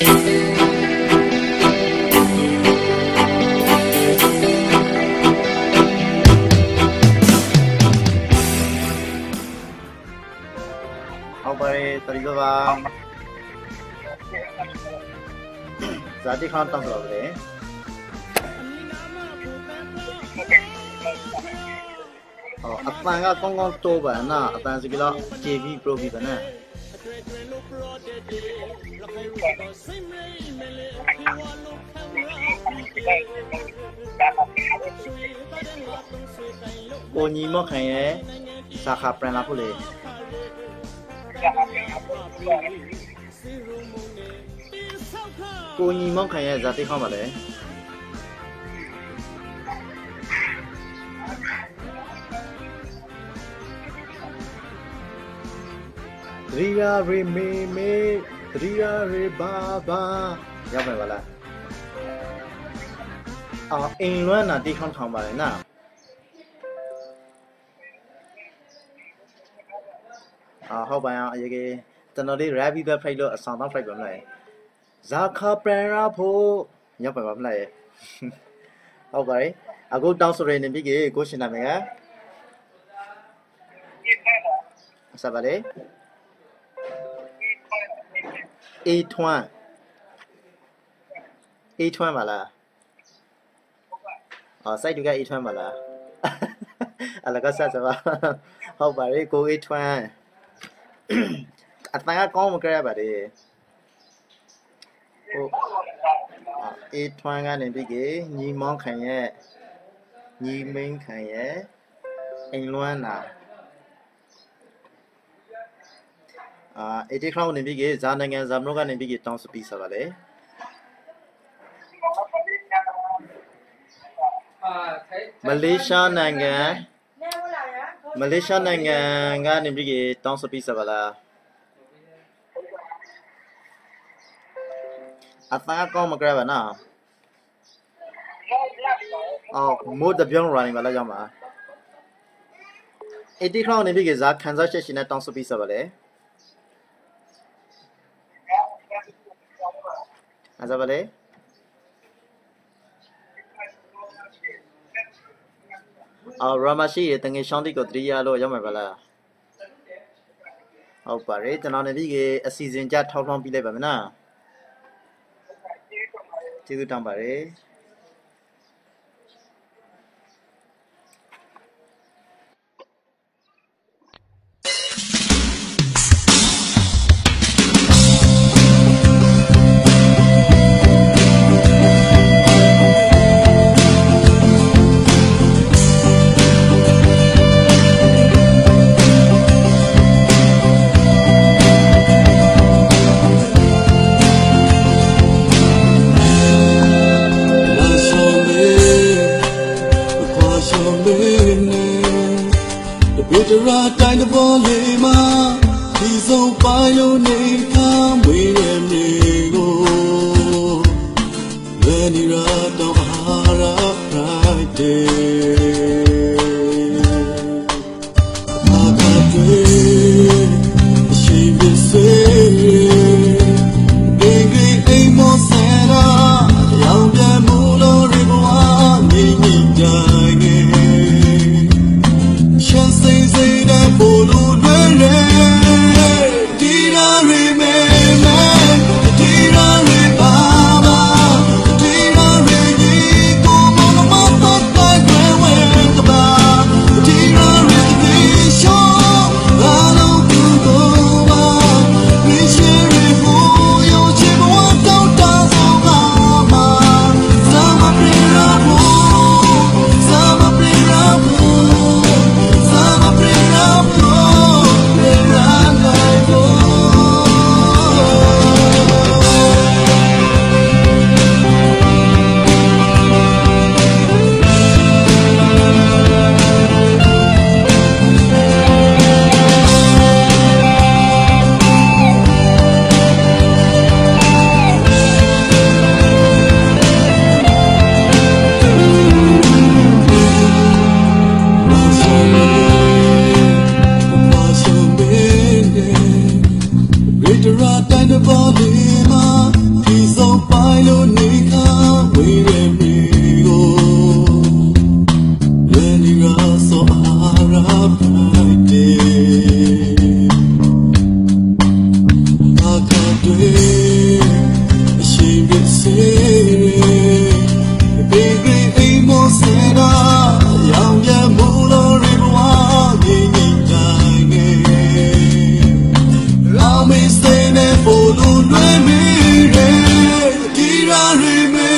ဟုတ်ပါတယ်တရီပါပါဇာတိခေါင်းတောင်းတော့လေဟောအပန်ကကောင်းကောင်းတိုးပါနာအပန်စကလာ JB Pro ပြီပါနာ ကိုညီမခိုင်ရဲ့စာခပရန်လာဖို့လေကိုညီမောင်ခိုင်ရဲ့ဇာတိခေါင်းပါ လေဒရီယာရီမေမေဒရီယာရီဘာဘာရောက်မယ်ပါလားအော်အင်လွမ်းနာတိခေါင်းထောင်ပါလေနာအာဟုတ်ပါအောင်အရေးကြီးကျွန်တော်လေး rabbit bell flight လို့အဆောင်တော့ flight ပါမလားဇာခပရန်ရာဖို့ရောက်ပါပါမလားဟုတ်ပါတယ်အခုတောင်းဆိုရနေပြီကိုရှင်နာမည်ကဆက်ပါလေ အေးထွန်းအေးထွန်းပါလားအော် site တူကအေးထွန်းပါလားအလကဆက်စပါဟုတ်ပါတယ်ကိုအေးထွန်းအတန်ကကောင်းမကြရပါလေဟိုအေးထွန်းကနေပြီးကညီမောင်းခံရဲ့ညီမင်းခံရဲ့အိမ်လွမ်းနာ အာအေဒီခလောက်နေပြီးကဇာနိုင်ငံဇာမလို့ကနေပြီးကတောင်းစပီးစားပါလေမလေးရှားနိုင်ငံမလေးရှားနိုင်ငံကနေပြီးကတောင်းစပီးစားပါလားအသားကောင်းမကြပါနာအော်မိုးတပြောင်း running ပါလားကြောင်းပါ80 crown နေပြီကစားခံစားချက်ရှင်နဲ့တောင်းစပီးစားပါလေ အစားပါလေအော်ရမရှိရတငယ်ရှောင်းတိကိုတရိယာလို့ရောက်မှာပါလားဟုတ်ပါတယ်ကျွန်တော်နေပြီကအစီအစဉ်ကြထောက်ထောင်းပြီးလိုက်ပါမယ်နော်ကျေးဇူးတောင်းပါတယ် ဆုံးပိုင်းလို့နေခမ်းဝေးရ I remember.